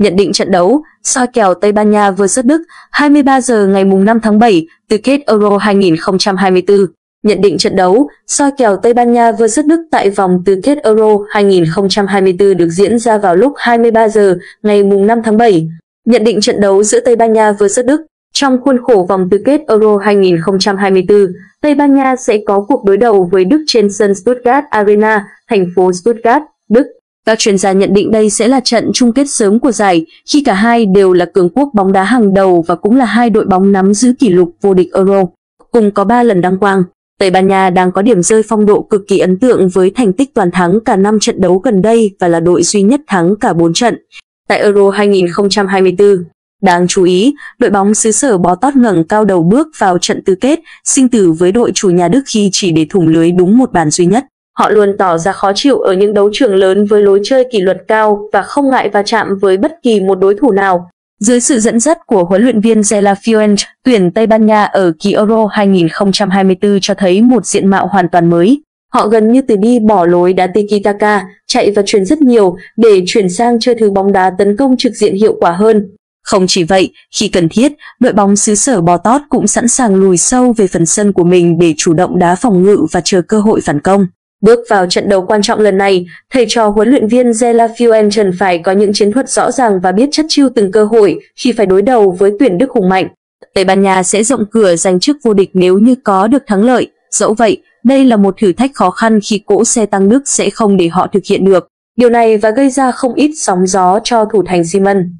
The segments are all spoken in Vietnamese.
Nhận định trận đấu, soi kèo Tây Ban Nha vs Đức, 23 giờ ngày 5 tháng 7, từ kết Euro 2024. Nhận định trận đấu, soi kèo Tây Ban Nha vs Đức tại vòng tứ kết Euro 2024 được diễn ra vào lúc 23 giờ ngày 5 tháng 7. Nhận định trận đấu giữa Tây Ban Nha vs Đức trong khuôn khổ vòng tứ kết Euro 2024, Tây Ban Nha sẽ có cuộc đối đầu với Đức trên sân Stuttgart Arena, thành phố Stuttgart, Đức. Các chuyên gia nhận định đây sẽ là trận chung kết sớm của giải, khi cả hai đều là cường quốc bóng đá hàng đầu và cũng là hai đội bóng nắm giữ kỷ lục vô địch Euro, cùng có 3 lần đăng quang. Tây Ban Nha đang có điểm rơi phong độ cực kỳ ấn tượng với thành tích toàn thắng cả 5 trận đấu gần đây và là đội duy nhất thắng cả 4 trận. Tại Euro 2024, Đáng chú ý, đội bóng xứ sở bó tót ngẩng cao đầu bước vào trận tứ kết, sinh tử với đội chủ nhà Đức khi chỉ để thủng lưới đúng một bàn duy nhất. Họ luôn tỏ ra khó chịu ở những đấu trường lớn với lối chơi kỷ luật cao và không ngại va chạm với bất kỳ một đối thủ nào. Dưới sự dẫn dắt của huấn luyện viên Zela Fuente, tuyển Tây Ban Nha ở kỳ Euro 2024 cho thấy một diện mạo hoàn toàn mới. Họ gần như từ đi bỏ lối đá tiki-taka, chạy và chuyển rất nhiều để chuyển sang chơi thứ bóng đá tấn công trực diện hiệu quả hơn. Không chỉ vậy, khi cần thiết, đội bóng xứ sở bò tót cũng sẵn sàng lùi sâu về phần sân của mình để chủ động đá phòng ngự và chờ cơ hội phản công. Bước vào trận đấu quan trọng lần này, thầy trò huấn luyện viên Zelafuen Trần phải có những chiến thuật rõ ràng và biết chất chiêu từng cơ hội khi phải đối đầu với tuyển Đức hùng mạnh. Tây Ban Nha sẽ rộng cửa giành chức vô địch nếu như có được thắng lợi. Dẫu vậy, đây là một thử thách khó khăn khi cỗ xe tăng Đức sẽ không để họ thực hiện được. Điều này và gây ra không ít sóng gió cho thủ thành Simon.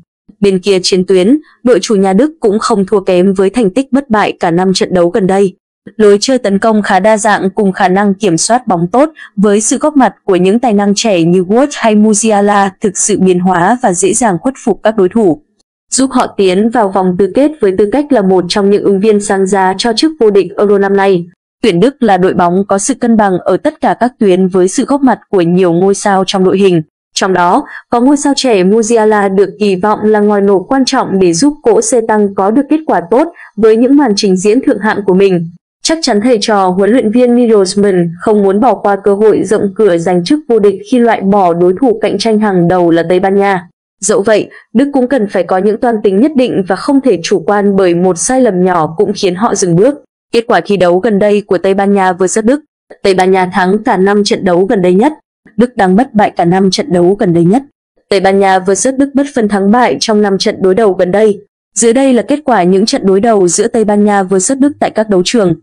Bên kia chiến tuyến, đội chủ nhà Đức cũng không thua kém với thành tích bất bại cả năm trận đấu gần đây. Lối chơi tấn công khá đa dạng cùng khả năng kiểm soát bóng tốt với sự góp mặt của những tài năng trẻ như Wood hay Musiala thực sự biến hóa và dễ dàng khuất phục các đối thủ. Giúp họ tiến vào vòng tứ kết với tư cách là một trong những ứng viên sáng giá cho chức vô địch Euro năm nay. Tuyển Đức là đội bóng có sự cân bằng ở tất cả các tuyến với sự góp mặt của nhiều ngôi sao trong đội hình. Trong đó, có ngôi sao trẻ Musiala được kỳ vọng là ngòi nổ quan trọng để giúp cỗ xe tăng có được kết quả tốt với những màn trình diễn thượng hạng của mình. Chắc chắn thầy trò huấn luyện viên Middlesman không muốn bỏ qua cơ hội rộng cửa giành chức vô địch khi loại bỏ đối thủ cạnh tranh hàng đầu là Tây Ban Nha. Dẫu vậy, Đức cũng cần phải có những toan tính nhất định và không thể chủ quan bởi một sai lầm nhỏ cũng khiến họ dừng bước. Kết quả thi đấu gần đây của Tây Ban Nha vừa rất Đức. Tây Ban Nha thắng cả 5 trận đấu gần đây nhất. Đức đang bất bại cả năm trận đấu gần đây nhất. Tây Ban Nha vừa Đức bất phân thắng bại trong 5 trận đối đầu gần đây. Dưới đây là kết quả những trận đối đầu giữa Tây Ban Nha vừa Đức tại các đấu trường.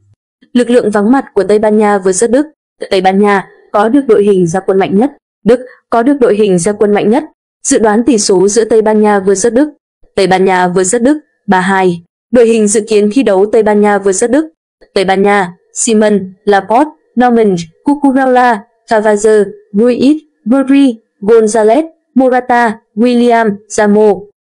Lực lượng vắng mặt của Tây Ban Nha với rất Đức. Tây Ban Nha có được đội hình ra quân mạnh nhất. Đức có được đội hình ra quân mạnh nhất. Dự đoán tỷ số giữa Tây Ban Nha với rất Đức. Tây Ban Nha với rất Đức 3-2. Đội hình dự kiến thi đấu Tây Ban Nha với rất Đức. Tây Ban Nha, Simon, Laporte, Norman, Cucurella, Cavazer, Ruiz, Rodri, Gonzalez, Morata, William, Zamo.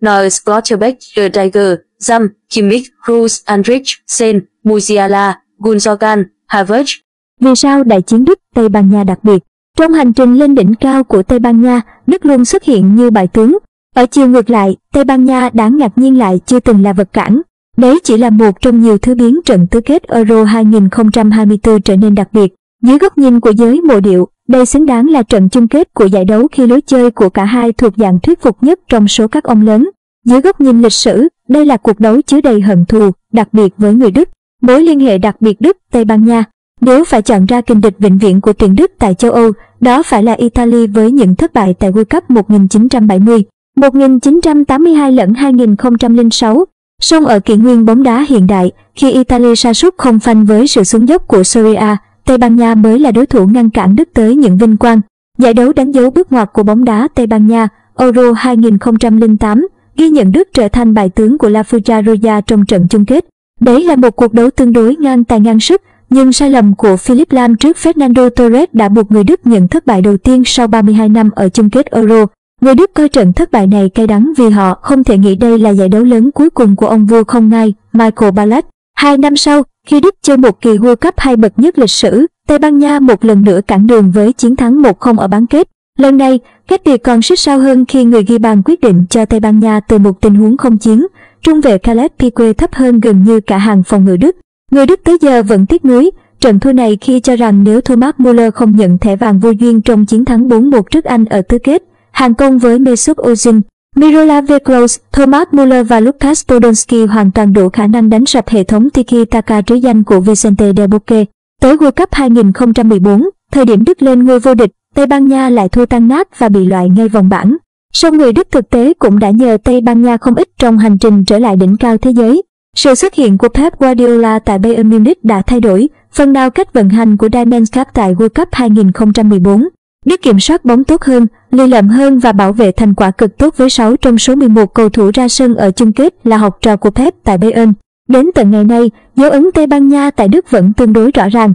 Đức, Neuer, Schlotterbeck, Tiger, Zam, Kimmich, Cruz, Andrich, Sen, Musiala, Gundogan, Havertz. Vì sao đại chiến Đức, Tây Ban Nha đặc biệt? Trong hành trình lên đỉnh cao của Tây Ban Nha, Đức luôn xuất hiện như bại tướng. Ở chiều ngược lại, Tây Ban Nha đáng ngạc nhiên lại chưa từng là vật cản. Đấy chỉ là một trong nhiều thứ biến trận tứ kết Euro 2024 trở nên đặc biệt. Dưới góc nhìn của giới mộ điệu, đây xứng đáng là trận chung kết của giải đấu khi lối chơi của cả hai thuộc dạng thuyết phục nhất trong số các ông lớn. Dưới góc nhìn lịch sử, đây là cuộc đấu chứa đầy hận thù, đặc biệt với người Đức. Mối liên hệ đặc biệt Đức-Tây Ban Nha. Nếu phải chọn ra kình địch vĩnh viễn của tuyển Đức tại châu Âu, đó phải là Italy với những thất bại tại World Cup 1970, 1982 lẫn 2006. Song ở kỷ nguyên bóng đá hiện đại, khi Italy sa sút không phanh với sự xuống dốc của Serie A, Tây Ban Nha mới là đối thủ ngăn cản Đức tới những vinh quang. Giải đấu đánh dấu bước ngoặt của bóng đá Tây Ban Nha Euro 2008, ghi nhận Đức trở thành bài tướng của La Fujairah trong trận chung kết. Đấy là một cuộc đấu tương đối ngang tài ngang sức, nhưng sai lầm của Philip Lam trước Fernando Torres đã buộc người Đức nhận thất bại đầu tiên sau 32 năm ở chung kết Euro. Người Đức coi trận thất bại này cay đắng vì họ không thể nghĩ đây là giải đấu lớn cuối cùng của ông vua không ngai Michael Ballack. Hai năm sau, khi Đức chơi một kỳ World Cup hay bậc nhất lịch sử, Tây Ban Nha một lần nữa cản đường với chiến thắng 1-0 ở bán kết. Lần này, kết việc còn xích sao hơn khi người ghi bàn quyết định cho Tây Ban Nha từ một tình huống không chiến. Trung vệ Caleb Pique thấp hơn gần như cả hàng phòng ngự Đức. Người Đức tới giờ vẫn tiếc nuối trận thua này khi cho rằng nếu Thomas Muller không nhận thẻ vàng vô duyên trong chiến thắng 4-1 trước Anh ở tứ kết, hàng công với Mesut Ozil, Mirola Veklos, Thomas Muller và Lukas Podolski hoàn toàn đủ khả năng đánh sập hệ thống tiki-taka trứ danh của Vicente Del Bosque. Tới World Cup 2014, thời điểm Đức lên ngôi vô địch, Tây Ban Nha lại thua tan nát và bị loại ngay vòng bảng. Song người Đức thực tế cũng đã nhờ Tây Ban Nha không ít trong hành trình trở lại đỉnh cao thế giới. Sự xuất hiện của Pep Guardiola tại Bayern Munich đã thay đổi phần nào cách vận hành của Diamond Cup tại World Cup 2014. Đức kiểm soát bóng tốt hơn, lì lợm hơn và bảo vệ thành quả cực tốt với 6 trong số 11 cầu thủ ra sân ở chung kết là học trò của Pep tại Bayern. Đến tận ngày nay, dấu ấn Tây Ban Nha tại Đức vẫn tương đối rõ ràng.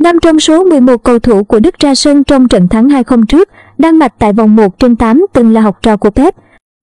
Năm trong số 11 cầu thủ của Đức ra sân trong trận thắng 2-0 trước, Đan Mạch tại vòng 1 trên 8 từng là học trò của Pep.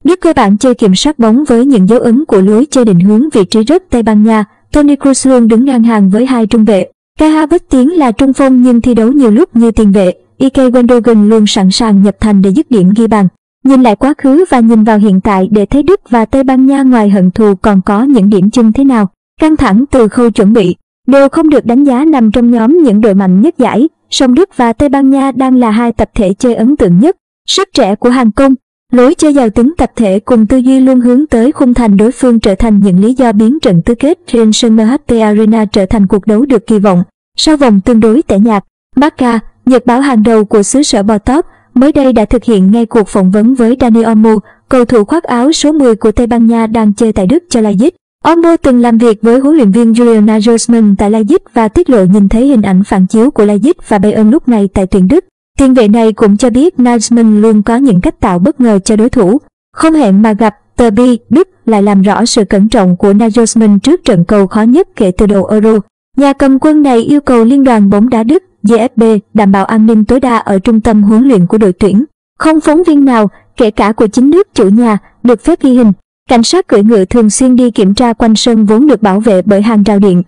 Đức cơ bản chơi kiểm soát bóng với những dấu ấn của lối chơi định hướng vị trí rất Tây Ban Nha. Toni Kroos luôn đứng ngang hàng với hai trung vệ. Kai Havertz tiến là trung phong nhưng thi đấu nhiều lúc như tiền vệ. Ike Wendogen luôn sẵn sàng nhập thành để dứt điểm ghi bàn. Nhìn lại quá khứ và nhìn vào hiện tại để thấy Đức và Tây Ban Nha ngoài hận thù còn có những điểm chung thế nào. Căng thẳng từ khâu chuẩn bị, đều không được đánh giá nằm trong nhóm những đội mạnh nhất giải, song Đức và Tây Ban Nha đang là hai tập thể chơi ấn tượng nhất. Sức trẻ của hàng công, lối chơi giàu tính tập thể cùng tư duy luôn hướng tới khung thành đối phương trở thành những lý do biến trận tứ kết trên sân MHP Arena trở thành cuộc đấu được kỳ vọng. Sau vòng tương đối tẻ nhạt, Barca, nhật báo hàng đầu của xứ sở bò tóp, mới đây đã thực hiện ngay cuộc phỏng vấn với Dani Olmo, cầu thủ khoác áo số 10 của Tây Ban Nha đang chơi tại Đức cho Leipzig. Olmo từng làm việc với huấn luyện viên Julian Nagelsmann tại Leipzig và tiết lộ nhìn thấy hình ảnh phản chiếu của Leipzig và Bayern lúc này tại tuyển Đức. Tiền vệ này cũng cho biết Nagelsmann luôn có những cách tạo bất ngờ cho đối thủ. Không hẹn mà gặp, tờ Bi, Đức lại làm rõ sự cẩn trọng của Nagelsmann trước trận cầu khó nhất kể từ đầu Euro. Nhà cầm quân này yêu cầu Liên đoàn bóng đá Đức GFB đảm bảo an ninh tối đa ở trung tâm huấn luyện của đội tuyển. Không phóng viên nào, kể cả của chính nước chủ nhà, được phép ghi hình. Cảnh sát cưỡi ngựa thường xuyên đi kiểm tra quanh sân vốn được bảo vệ bởi hàng rào điện.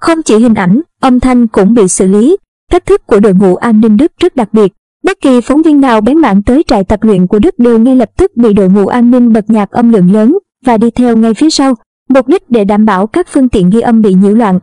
Không chỉ hình ảnh, âm thanh cũng bị xử lý. Cách thức của đội ngũ an ninh Đức rất đặc biệt. Bất kỳ phóng viên nào bén mạng tới trại tập luyện của Đức đều ngay lập tức bị đội ngũ an ninh bật nhạc âm lượng lớn và đi theo ngay phía sau, mục đích để đảm bảo các phương tiện ghi âm bị nhiễu loạn.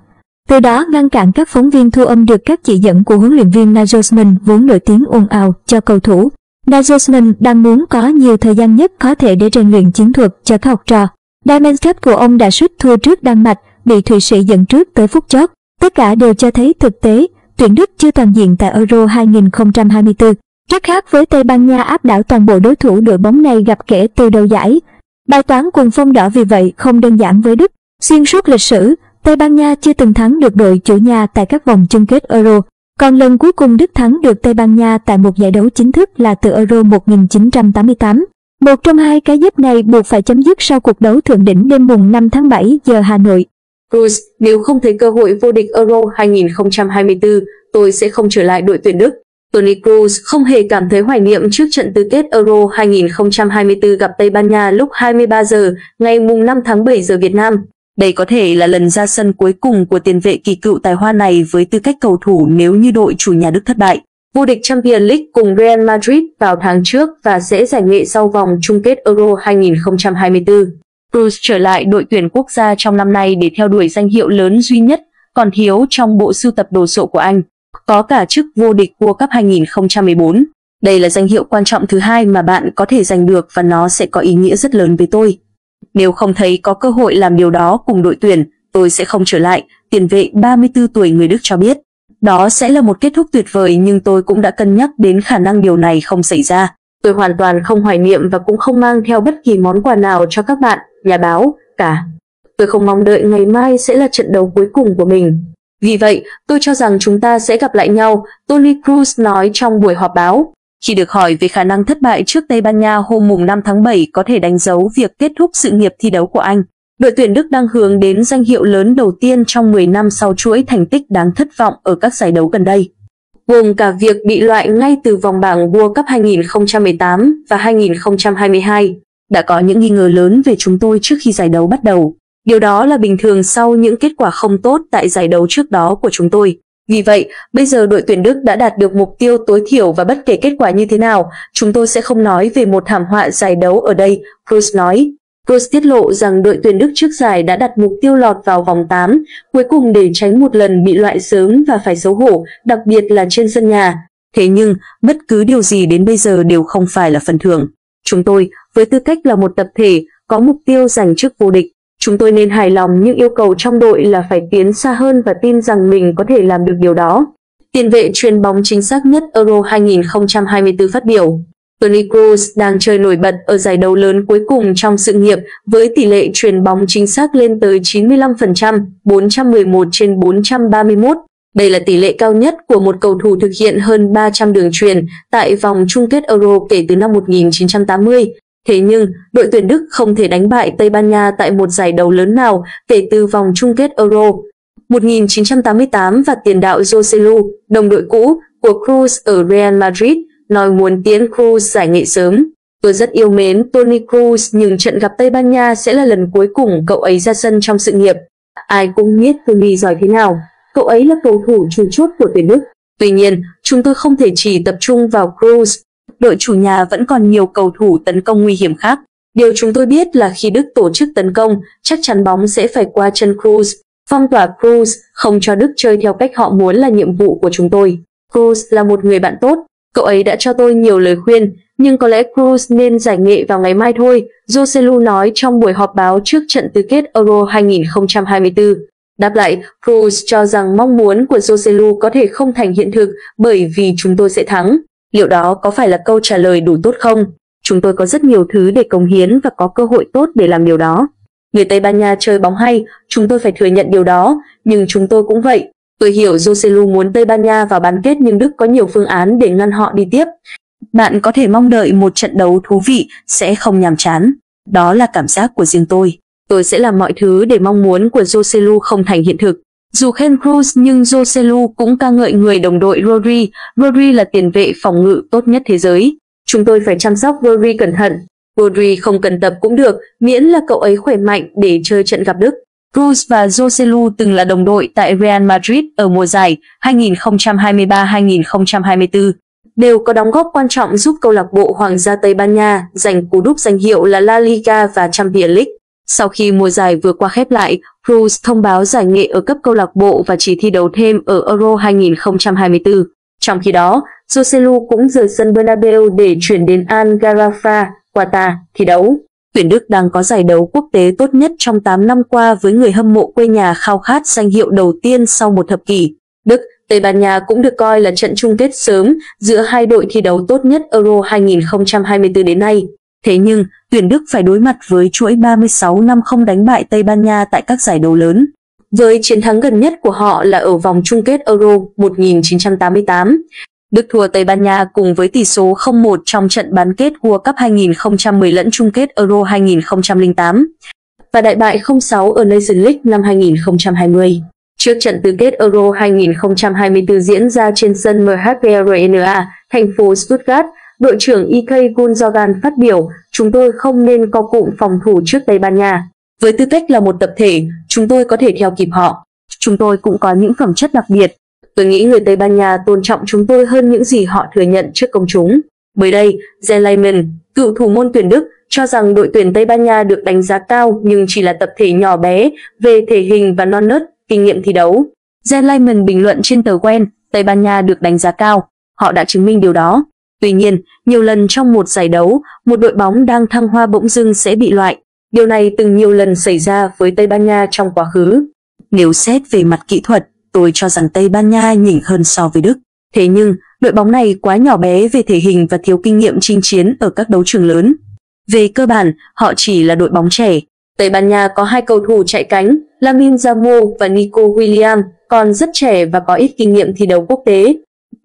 Từ đó ngăn cản các phóng viên thu âm được các chỉ dẫn của huấn luyện viên Nagelsmann vốn nổi tiếng ồn ào cho cầu thủ. Nagelsmann đang muốn có nhiều thời gian nhất có thể để rèn luyện chiến thuật cho các học trò. Diamond Cup của ông đã suýt thua trước Đan Mạch, bị Thụy Sĩ dẫn trước tới phút chót. Tất cả đều cho thấy thực tế, tuyển Đức chưa toàn diện tại Euro 2024. Rất khác với Tây Ban Nha áp đảo toàn bộ đối thủ đội bóng này gặp kể từ đầu giải. Bài toán quần phong đỏ vì vậy không đơn giản với Đức. Xuyên suốt lịch sử, Tây Ban Nha chưa từng thắng được đội chủ nhà tại các vòng chung kết Euro, còn lần cuối cùng Đức thắng được Tây Ban Nha tại một giải đấu chính thức là từ Euro 1988. Một trong hai cái dép này buộc phải chấm dứt sau cuộc đấu thượng đỉnh đêm mùng 5 tháng 7 giờ Hà Nội. Cruz, nếu không thấy cơ hội vô địch Euro 2024, tôi sẽ không trở lại đội tuyển Đức. Toni Kroos không hề cảm thấy hoài niệm trước trận tứ kết Euro 2024 gặp Tây Ban Nha lúc 23 giờ ngày mùng 5 tháng 7 giờ Việt Nam. Đây có thể là lần ra sân cuối cùng của tiền vệ kỳ cựu tài hoa này với tư cách cầu thủ nếu như đội chủ nhà Đức thất bại. Vô địch Champions League cùng Real Madrid vào tháng trước và sẽ giải nghệ sau vòng chung kết Euro 2024. Cruz trở lại đội tuyển quốc gia trong năm nay để theo đuổi danh hiệu lớn duy nhất, còn thiếu trong bộ sưu tập đồ sộ của anh. Có cả chức vô địch World Cup 2014. Đây là danh hiệu quan trọng thứ hai mà bạn có thể giành được và nó sẽ có ý nghĩa rất lớn với tôi. Nếu không thấy có cơ hội làm điều đó cùng đội tuyển, tôi sẽ không trở lại, tiền vệ 34 tuổi người Đức cho biết. Đó sẽ là một kết thúc tuyệt vời nhưng tôi cũng đã cân nhắc đến khả năng điều này không xảy ra. Tôi hoàn toàn không hoài niệm và cũng không mang theo bất kỳ món quà nào cho các bạn, nhà báo, cả. Tôi không mong đợi ngày mai sẽ là trận đấu cuối cùng của mình. Vì vậy, tôi cho rằng chúng ta sẽ gặp lại nhau, Tony Cruz nói trong buổi họp báo. Khi được hỏi về khả năng thất bại trước Tây Ban Nha hôm mùng 5 tháng 7 có thể đánh dấu việc kết thúc sự nghiệp thi đấu của anh, đội tuyển Đức đang hướng đến danh hiệu lớn đầu tiên trong 10 năm sau chuỗi thành tích đáng thất vọng ở các giải đấu gần đây. Gồm cả việc bị loại ngay từ vòng bảng World Cup 2018 và 2022, đã có những nghi ngờ lớn về chúng tôi trước khi giải đấu bắt đầu. Điều đó là bình thường sau những kết quả không tốt tại giải đấu trước đó của chúng tôi. Vì vậy, bây giờ đội tuyển Đức đã đạt được mục tiêu tối thiểu và bất kể kết quả như thế nào, chúng tôi sẽ không nói về một thảm họa giải đấu ở đây, Cruz nói. Cruz tiết lộ rằng đội tuyển Đức trước giải đã đặt mục tiêu lọt vào vòng 8, cuối cùng để tránh một lần bị loại sớm và phải xấu hổ, đặc biệt là trên sân nhà. Thế nhưng, bất cứ điều gì đến bây giờ đều không phải là phần thưởng. Chúng tôi, với tư cách là một tập thể, có mục tiêu giành chức vô địch. Chúng tôi nên hài lòng nhưng yêu cầu trong đội là phải tiến xa hơn và tin rằng mình có thể làm được điều đó. Tiền vệ truyền bóng chính xác nhất Euro 2024 phát biểu. Toni Kroos đang chơi nổi bật ở giải đấu lớn cuối cùng trong sự nghiệp với tỷ lệ truyền bóng chính xác lên tới 95%, 411 trên 431. Đây là tỷ lệ cao nhất của một cầu thủ thực hiện hơn 300 đường truyền tại vòng chung kết Euro kể từ năm 1980. Thế nhưng, đội tuyển Đức không thể đánh bại Tây Ban Nha tại một giải đấu lớn nào kể từ vòng chung kết Euro. 1988 và tiền đạo Joselu, đồng đội cũ của Cruz ở Real Madrid, nói muốn tiến Cruz giải nghệ sớm. Tôi rất yêu mến Toni Cruz nhưng trận gặp Tây Ban Nha sẽ là lần cuối cùng cậu ấy ra sân trong sự nghiệp. Ai cũng biết Toni giỏi thế nào, cậu ấy là cầu thủ chủ chốt của tuyển Đức. Tuy nhiên, chúng tôi không thể chỉ tập trung vào Cruz. Đội chủ nhà vẫn còn nhiều cầu thủ tấn công nguy hiểm khác. Điều chúng tôi biết là khi Đức tổ chức tấn công, chắc chắn bóng sẽ phải qua chân Cruz. Phong tỏa Cruz, không cho Đức chơi theo cách họ muốn là nhiệm vụ của chúng tôi. Cruz là một người bạn tốt, cậu ấy đã cho tôi nhiều lời khuyên, nhưng có lẽ Cruz nên giải nghệ vào ngày mai thôi, Joselu nói trong buổi họp báo trước trận tứ kết Euro 2024. Đáp lại, Cruz cho rằng mong muốn của Joselu có thể không thành hiện thực bởi vì chúng tôi sẽ thắng. Liệu đó có phải là câu trả lời đủ tốt không? Chúng tôi có rất nhiều thứ để cống hiến và có cơ hội tốt để làm điều đó. Người Tây Ban Nha chơi bóng hay, chúng tôi phải thừa nhận điều đó, nhưng chúng tôi cũng vậy. Tôi hiểu Joselu muốn Tây Ban Nha vào bán kết nhưng Đức có nhiều phương án để ngăn họ đi tiếp. Bạn có thể mong đợi một trận đấu thú vị, sẽ không nhàm chán. Đó là cảm giác của riêng tôi. Tôi sẽ làm mọi thứ để mong muốn của Joselu không thành hiện thực. Dù khen Cruz nhưng Joselu cũng ca ngợi người đồng đội Rodri. Rodri là tiền vệ phòng ngự tốt nhất thế giới. Chúng tôi phải chăm sóc Rodri cẩn thận. Rodri không cần tập cũng được, miễn là cậu ấy khỏe mạnh để chơi trận gặp Đức. Cruz và Joselu từng là đồng đội tại Real Madrid ở mùa giải 2023-2024, đều có đóng góp quan trọng giúp câu lạc bộ Hoàng gia Tây Ban Nha giành cú đúp danh hiệu là La Liga và Champions League. Sau khi mùa giải vừa qua khép lại, Cruz thông báo giải nghệ ở cấp câu lạc bộ và chỉ thi đấu thêm ở Euro 2024. Trong khi đó, Joselu cũng rời sân Bernabeu để chuyển đến Al Gharafa, Qatar, thi đấu. Tuyển Đức đang có giải đấu quốc tế tốt nhất trong 8 năm qua với người hâm mộ quê nhà khao khát danh hiệu đầu tiên sau một thập kỷ. Đức, Tây Ban Nha cũng được coi là trận chung kết sớm giữa hai đội thi đấu tốt nhất Euro 2024 đến nay. Thế nhưng, tuyển Đức phải đối mặt với chuỗi 36 năm không đánh bại Tây Ban Nha tại các giải đấu lớn. Với chiến thắng gần nhất của họ là ở vòng chung kết Euro 1988. Đức thua Tây Ban Nha cùng với tỷ số 0-1 trong trận bán kết World Cup 2010 lẫn chung kết Euro 2008 và đại bại 06 ở Nation League năm 2020. Trước trận tứ kết Euro 2024 diễn ra trên sân MHP Arena, thành phố Stuttgart, đội trưởng IK Gundogan phát biểu, chúng tôi không nên co cụm phòng thủ trước Tây Ban Nha. Với tư cách là một tập thể, chúng tôi có thể theo kịp họ. Chúng tôi cũng có những phẩm chất đặc biệt. Tôi nghĩ người Tây Ban Nha tôn trọng chúng tôi hơn những gì họ thừa nhận trước công chúng. Mới đây, Zen cựu thủ môn tuyển Đức, cho rằng đội tuyển Tây Ban Nha được đánh giá cao nhưng chỉ là tập thể nhỏ bé về thể hình và non nớt, kinh nghiệm thi đấu. Zen bình luận trên tờ quen, Tây Ban Nha được đánh giá cao. Họ đã chứng minh điều đó. Tuy nhiên, nhiều lần trong một giải đấu, một đội bóng đang thăng hoa bỗng dưng sẽ bị loại. Điều này từng nhiều lần xảy ra với Tây Ban Nha trong quá khứ. Nếu xét về mặt kỹ thuật, tôi cho rằng Tây Ban Nha nhỉnh hơn so với Đức. Thế nhưng, đội bóng này quá nhỏ bé về thể hình và thiếu kinh nghiệm chinh chiến ở các đấu trường lớn. Về cơ bản, họ chỉ là đội bóng trẻ. Tây Ban Nha có hai cầu thủ chạy cánh, Lamin Zamo và Nico William, còn rất trẻ và có ít kinh nghiệm thi đấu quốc tế.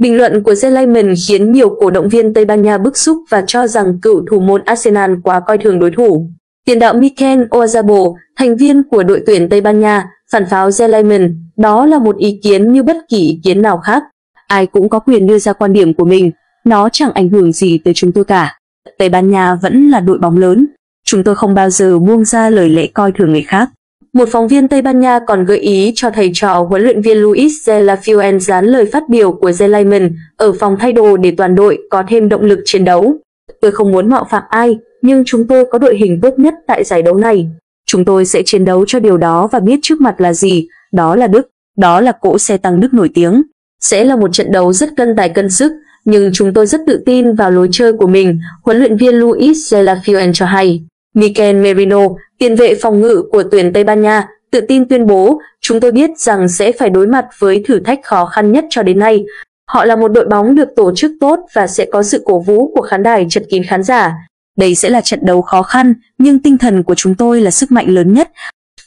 Bình luận của Zelayman khiến nhiều cổ động viên Tây Ban Nha bức xúc và cho rằng cựu thủ môn Arsenal quá coi thường đối thủ. Tiền đạo Mikel Oyarzabal, thành viên của đội tuyển Tây Ban Nha, phản pháo Zelayman, đó là một ý kiến như bất kỳ ý kiến nào khác. Ai cũng có quyền đưa ra quan điểm của mình, nó chẳng ảnh hưởng gì tới chúng tôi cả. Tây Ban Nha vẫn là đội bóng lớn, chúng tôi không bao giờ buông ra lời lẽ coi thường người khác. Một phóng viên Tây Ban Nha còn gợi ý cho thầy trò huấn luyện viên Luis de la Fuente dán lời phát biểu của Zelayman ở phòng thay đồ để toàn đội có thêm động lực chiến đấu. Tôi không muốn mạo phạm ai, nhưng chúng tôi có đội hình tốt nhất tại giải đấu này. Chúng tôi sẽ chiến đấu cho điều đó và biết trước mặt là gì, đó là Đức, đó là cỗ xe tăng Đức nổi tiếng. Sẽ là một trận đấu rất cân tài cân sức, nhưng chúng tôi rất tự tin vào lối chơi của mình, huấn luyện viên Luis Zelafien cho hay. Mikel Merino, tiền vệ phòng ngự của tuyển Tây Ban Nha, tự tin tuyên bố, chúng tôi biết rằng sẽ phải đối mặt với thử thách khó khăn nhất cho đến nay. Họ là một đội bóng được tổ chức tốt và sẽ có sự cổ vũ của khán đài chật kín khán giả. Đây sẽ là trận đấu khó khăn, nhưng tinh thần của chúng tôi là sức mạnh lớn nhất.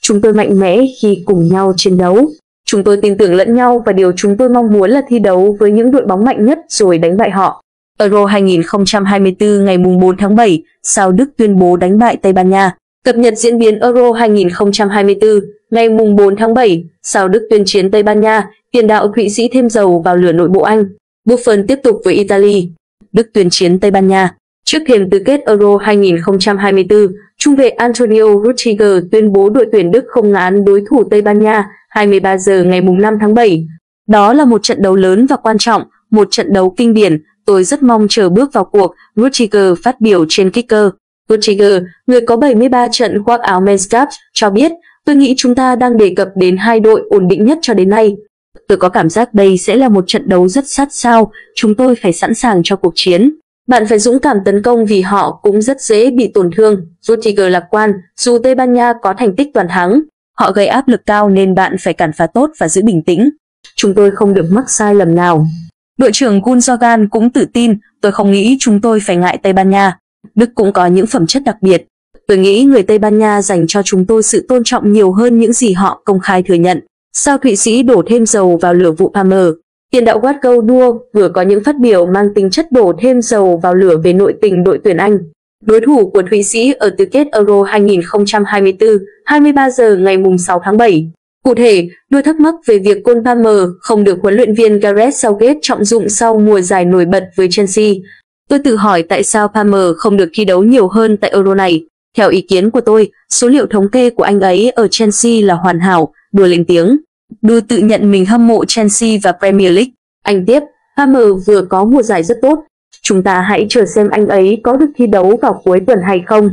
Chúng tôi mạnh mẽ khi cùng nhau chiến đấu. Chúng tôi tin tưởng lẫn nhau và điều chúng tôi mong muốn là thi đấu với những đội bóng mạnh nhất rồi đánh bại họ. Euro 2024 ngày 4 tháng 7, sao Đức tuyên bố đánh bại Tây Ban Nha. Cập nhật diễn biến Euro 2024 ngày 4 tháng 7, sao Đức tuyên chiến Tây Ban Nha, tiền đạo Thụy Sĩ thêm dầu vào lửa nội bộ Anh. Buffon tiếp tục với Italy. Đức tuyên chiến Tây Ban Nha. Trước thềm tứ kết Euro 2024, trung vệ Antonio Rudiger tuyên bố đội tuyển Đức không ngán đối thủ Tây Ban Nha 23 giờ ngày 5 tháng 7. Đó là một trận đấu lớn và quan trọng, một trận đấu kinh điển, tôi rất mong chờ bước vào cuộc, Rudiger phát biểu trên Kicker. Rudiger, người có 73 trận khoác áo Men's Cup, cho biết, tôi nghĩ chúng ta đang đề cập đến hai đội ổn định nhất cho đến nay. Tôi có cảm giác đây sẽ là một trận đấu rất sát sao, chúng tôi phải sẵn sàng cho cuộc chiến. Bạn phải dũng cảm tấn công vì họ cũng rất dễ bị tổn thương. Rudiger lạc quan, dù Tây Ban Nha có thành tích toàn thắng, họ gây áp lực cao nên bạn phải cản phá tốt và giữ bình tĩnh. Chúng tôi không được mắc sai lầm nào. Đội trưởng Gundogan cũng tự tin, tôi không nghĩ chúng tôi phải ngại Tây Ban Nha. Đức cũng có những phẩm chất đặc biệt. Tôi nghĩ người Tây Ban Nha dành cho chúng tôi sự tôn trọng nhiều hơn những gì họ công khai thừa nhận. Sao Thụy Sĩ đổ thêm dầu vào lửa vụ Palmer? Tiền đạo Watko Đua vừa có những phát biểu mang tính chất đổ thêm dầu vào lửa về nội tình đội tuyển Anh. Đối thủ của Thụy Sĩ ở tứ kết Euro 2024, 23 giờ ngày 6 tháng 7. Cụ thể, đôi thắc mắc về việc Cole Palmer không được huấn luyện viên Gareth Southgate trọng dụng sau mùa giải nổi bật với Chelsea. Tôi tự hỏi tại sao Palmer không được thi đấu nhiều hơn tại Euro này. Theo ý kiến của tôi, số liệu thống kê của anh ấy ở Chelsea là hoàn hảo, đùa lên tiếng. Đua tự nhận mình hâm mộ Chelsea và Premier League. Anh tiếp, Palmer vừa có mùa giải rất tốt. Chúng ta hãy chờ xem anh ấy có được thi đấu vào cuối tuần hay không.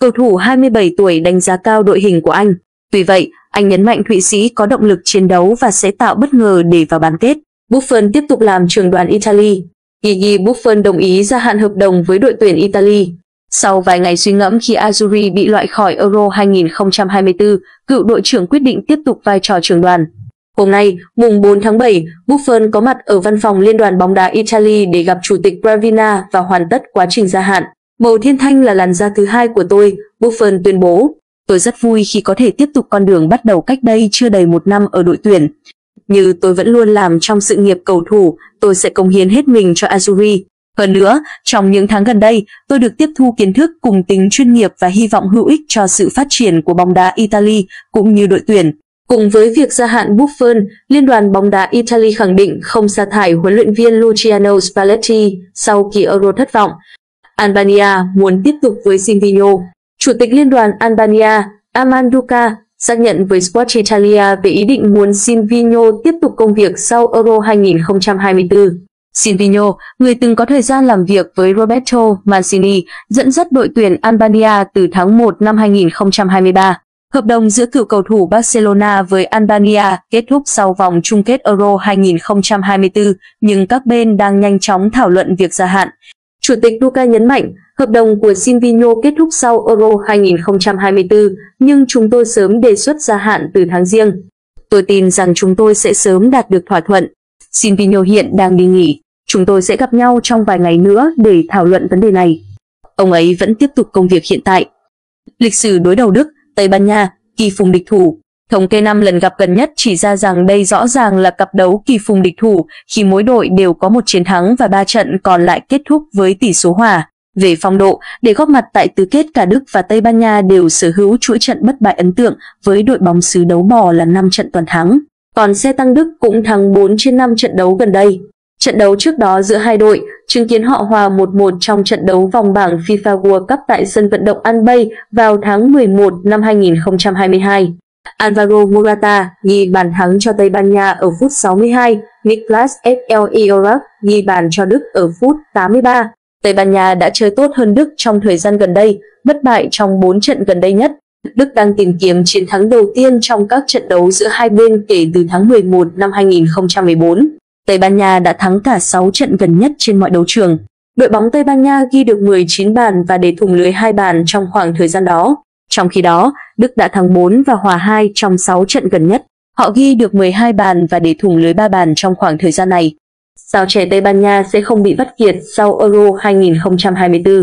Cầu thủ 27 tuổi đánh giá cao đội hình của anh. Tuy vậy, anh nhấn mạnh Thụy Sĩ có động lực chiến đấu và sẽ tạo bất ngờ để vào bán kết. Buffon tiếp tục làm trường đoàn Italy. Gigi Buffon đồng ý gia hạn hợp đồng với đội tuyển Italy. Sau vài ngày suy ngẫm khi Azzurri bị loại khỏi Euro 2024, cựu đội trưởng quyết định tiếp tục vai trò trưởng đoàn. Hôm nay, mùng 4 tháng 7, Buffon có mặt ở văn phòng Liên đoàn bóng đá Italy để gặp Chủ tịch Bravina và hoàn tất quá trình gia hạn. Màu thiên thanh là làn da thứ hai của tôi, Buffon tuyên bố. Tôi rất vui khi có thể tiếp tục con đường bắt đầu cách đây chưa đầy một năm ở đội tuyển. Như tôi vẫn luôn làm trong sự nghiệp cầu thủ, tôi sẽ cống hiến hết mình cho Azuri. Hơn nữa, trong những tháng gần đây, tôi được tiếp thu kiến thức cùng tính chuyên nghiệp và hy vọng hữu ích cho sự phát triển của bóng đá Italy cũng như đội tuyển. Cùng với việc gia hạn Buffon, Liên đoàn bóng đá Italy khẳng định không sa thải huấn luyện viên Luciano Spalletti sau kỳ Euro thất vọng. Albania muốn tiếp tục với Silvino. Chủ tịch Liên đoàn Albania, Amanduka, xác nhận với Sport Italia về ý định muốn Silvino tiếp tục công việc sau Euro 2024. Silvino, người từng có thời gian làm việc với Roberto Mancini, dẫn dắt đội tuyển Albania từ tháng 1 năm 2023. Hợp đồng giữa cựu cầu thủ Barcelona với Albania kết thúc sau vòng chung kết Euro 2024, nhưng các bên đang nhanh chóng thảo luận việc gia hạn. Chủ tịch Duca nhấn mạnh, hợp đồng của Silvino kết thúc sau Euro 2024, nhưng chúng tôi sớm đề xuất gia hạn từ tháng riêng. Tôi tin rằng chúng tôi sẽ sớm đạt được thỏa thuận. Silvino hiện đang đi nghỉ. Chúng tôi sẽ gặp nhau trong vài ngày nữa để thảo luận vấn đề này. Ông ấy vẫn tiếp tục công việc hiện tại. Lịch sử đối đầu Đức Tây Ban Nha, kỳ phùng địch thủ. Thống kê 5 lần gặp gần nhất chỉ ra rằng đây rõ ràng là cặp đấu kỳ phùng địch thủ khi mỗi đội đều có một chiến thắng và ba trận còn lại kết thúc với tỷ số hòa. Về phong độ, để góp mặt tại tứ kết cả Đức và Tây Ban Nha đều sở hữu chuỗi trận bất bại ấn tượng với đội bóng xứ đấu bò là 5 trận toàn thắng. Còn xe tăng Đức cũng thắng 4 trên 5 trận đấu gần đây. Trận đấu trước đó giữa hai đội chứng kiến họ hòa 1-1 trong trận đấu vòng bảng FIFA World Cup tại sân vận động An Bay vào tháng 11 năm 2022. Alvaro Morata ghi bàn thắng cho Tây Ban Nha ở phút 62, Niklas Fleury Iorak ghi bàn cho Đức ở phút 83. Tây Ban Nha đã chơi tốt hơn Đức trong thời gian gần đây, bất bại trong 4 trận gần đây nhất. Đức đang tìm kiếm chiến thắng đầu tiên trong các trận đấu giữa hai bên kể từ tháng 11 năm 2014. Tây Ban Nha đã thắng cả 6 trận gần nhất trên mọi đấu trường. Đội bóng Tây Ban Nha ghi được 19 bàn và để thủng lưới hai bàn trong khoảng thời gian đó. Trong khi đó, Đức đã thắng 4 và hòa 2 trong 6 trận gần nhất. Họ ghi được 12 bàn và để thủng lưới 3 bàn trong khoảng thời gian này. Sao trẻ Tây Ban Nha sẽ không bị vắt kiệt sau Euro 2024.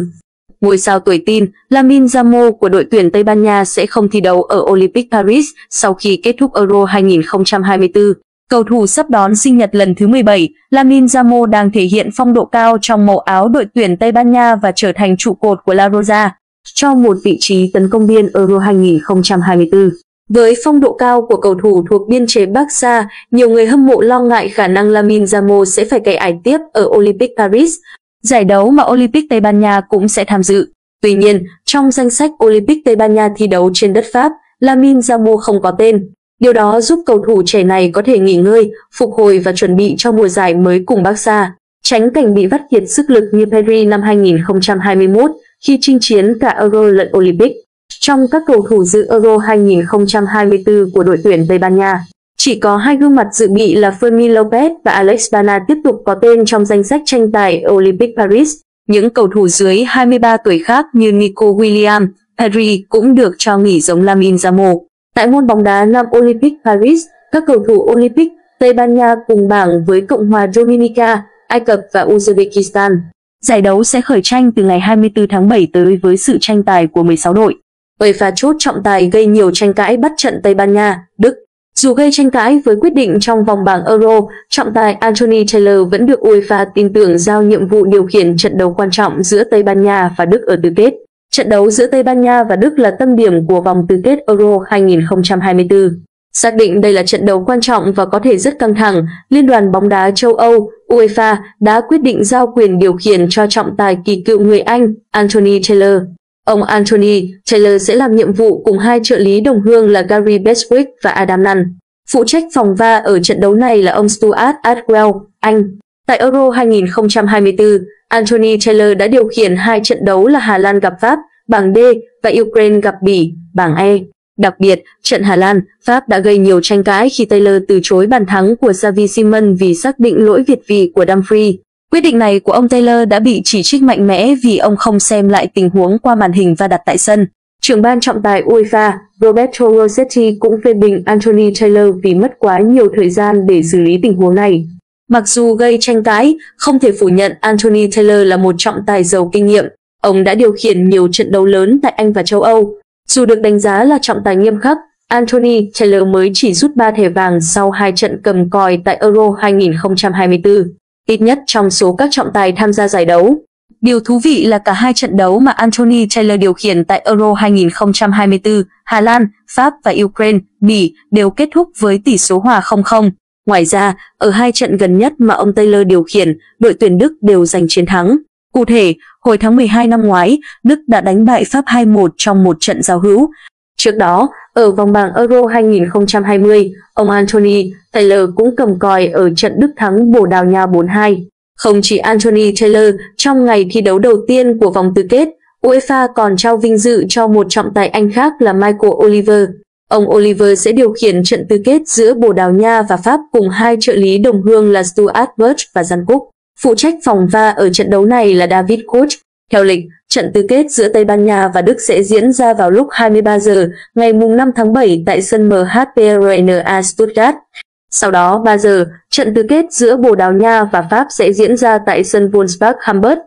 Ngôi sao tuổi tin Lamin Zamo của đội tuyển Tây Ban Nha sẽ không thi đấu ở Olympic Paris sau khi kết thúc Euro 2024. Cầu thủ sắp đón sinh nhật lần thứ 17, Lamin Zamo đang thể hiện phong độ cao trong màu áo đội tuyển Tây Ban Nha và trở thành trụ cột của La Rosa cho một vị trí tấn công biên Euro 2024. Với phong độ cao của cầu thủ thuộc biên chế Barca, nhiều người hâm mộ lo ngại khả năng Lamin Zamo sẽ phải cày ải tiếp ở Olympic Paris, giải đấu mà Olympic Tây Ban Nha cũng sẽ tham dự. Tuy nhiên, trong danh sách Olympic Tây Ban Nha thi đấu trên đất Pháp, Lamin Zamo không có tên. Điều đó giúp cầu thủ trẻ này có thể nghỉ ngơi, phục hồi và chuẩn bị cho mùa giải mới cùng Barca, tránh cảnh bị vắt kiệt sức lực như Pedri năm 2021 khi chinh chiến cả Euro lẫn Olympic. Trong các cầu thủ dự Euro 2024 của đội tuyển Tây Ban Nha, chỉ có hai gương mặt dự bị là Fermin Lopez và Alex Bana tiếp tục có tên trong danh sách tranh tài Olympic Paris. Những cầu thủ dưới 23 tuổi khác như Nico William, Pedri cũng được cho nghỉ giống Lamin Zamo. Tại môn bóng đá năm Olympic Paris, các cầu thủ Olympic Tây Ban Nha cùng bảng với Cộng hòa Dominica, Ai Cập và Uzbekistan. Giải đấu sẽ khởi tranh từ ngày 24 tháng 7 tới với sự tranh tài của 16 đội. UEFA chốt trọng tài gây nhiều tranh cãi bắt trận Tây Ban Nha, Đức. Dù gây tranh cãi với quyết định trong vòng bảng Euro, trọng tài Anthony Taylor vẫn được UEFA tin tưởng giao nhiệm vụ điều khiển trận đấu quan trọng giữa Tây Ban Nha và Đức ở tứ kết. Trận đấu giữa Tây Ban Nha và Đức là tâm điểm của vòng tứ kết Euro 2024. Xác định đây là trận đấu quan trọng và có thể rất căng thẳng, Liên đoàn bóng đá châu Âu UEFA đã quyết định giao quyền điều khiển cho trọng tài kỳ cựu người Anh Anthony Taylor. Ông Anthony Taylor sẽ làm nhiệm vụ cùng hai trợ lý đồng hương là Gary Beswick và Adam Nunn. Phụ trách phòng va ở trận đấu này là ông Stuart Atwell, Anh. Tại Euro 2024, Anthony Taylor đã điều khiển hai trận đấu là Hà Lan gặp Pháp, bảng D và Ukraine gặp Bỉ, bảng E. Đặc biệt, trận Hà Lan, Pháp đã gây nhiều tranh cãi khi Taylor từ chối bàn thắng của Xavi Simon vì xác định lỗi việt vị của Dumfries. Quyết định này của ông Taylor đã bị chỉ trích mạnh mẽ vì ông không xem lại tình huống qua màn hình và đặt tại sân. Trưởng ban trọng tài UEFA Roberto Rossetti cũng phê bình Anthony Taylor vì mất quá nhiều thời gian để xử lý tình huống này. Mặc dù gây tranh cãi, không thể phủ nhận Anthony Taylor là một trọng tài giàu kinh nghiệm. Ông đã điều khiển nhiều trận đấu lớn tại Anh và châu Âu. Dù được đánh giá là trọng tài nghiêm khắc, Anthony Taylor mới chỉ rút 3 thẻ vàng sau hai trận cầm còi tại Euro 2024 ít nhất trong số các trọng tài tham gia giải đấu. Điều thú vị là cả hai trận đấu mà Anthony Taylor điều khiển tại Euro 2024, Hà Lan, Pháp và Ukraine, Bỉ đều kết thúc với tỷ số hòa 0-0. Ngoài ra, ở hai trận gần nhất mà ông Taylor điều khiển, đội tuyển Đức đều giành chiến thắng. Cụ thể, hồi tháng 12 năm ngoái, Đức đã đánh bại Pháp 2-1 trong một trận giao hữu. Trước đó, ở vòng bảng Euro 2020, ông Anthony Taylor cũng cầm còi ở trận Đức thắng Bồ Đào Nha 4-2. Không chỉ Anthony Taylor, trong ngày thi đấu đầu tiên của vòng tứ kết, UEFA còn trao vinh dự cho một trọng tài Anh khác là Michael Oliver. Ông Oliver sẽ điều khiển trận tứ kết giữa Bồ Đào Nha và Pháp cùng hai trợ lý đồng hương là Stuart Birch và Jan Cook. Phụ trách phòng va ở trận đấu này là David Koch. Theo lịch, trận tứ kết giữa Tây Ban Nha và Đức sẽ diễn ra vào lúc 23 giờ ngày 5 tháng 7 tại sân MHPRNA Stuttgart. Sau đó 3 giờ, trận tứ kết giữa Bồ Đào Nha và Pháp sẽ diễn ra tại sân Wolfsburg Hamburg.